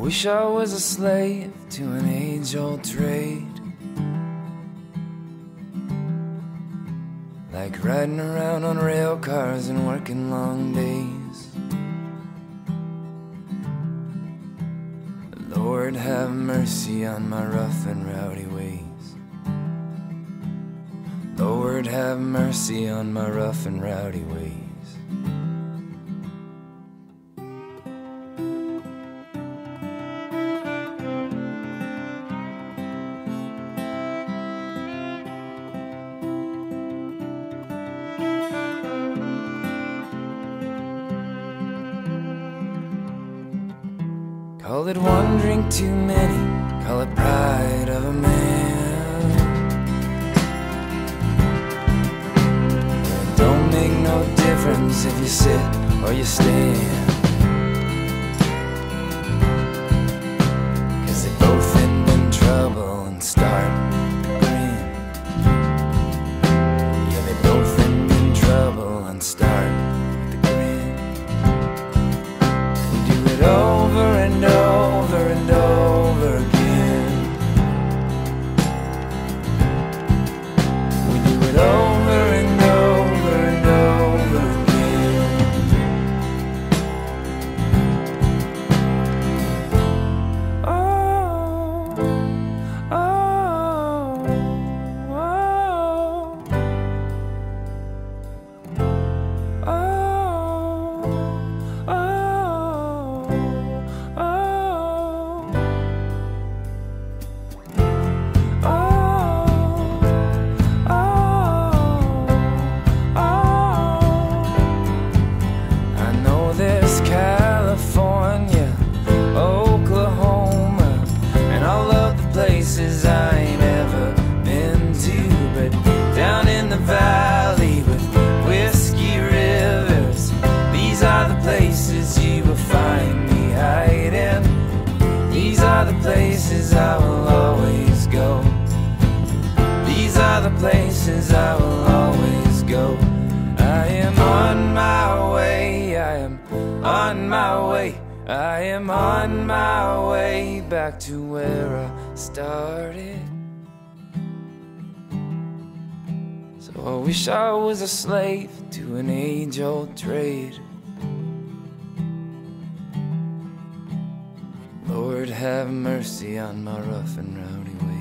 wish I was a slave to an age old trade. Like riding around on rail cars and working long days. Lord, have mercy on my rough and rowdy ways. Lord, have mercy on my rough and rowdy ways. Call it one drink too many, call it pride of a man. Don't make no difference if you sit or you stand. Valley with whiskey rivers, these are the places you will find me hiding. These are the places I will always go. These are the places I will always go. I am on my way, I am on my way, I am on my way back to where I started. So I wish I was a slave to an age old trade. Lord, have mercy on my rough and rowdy ways.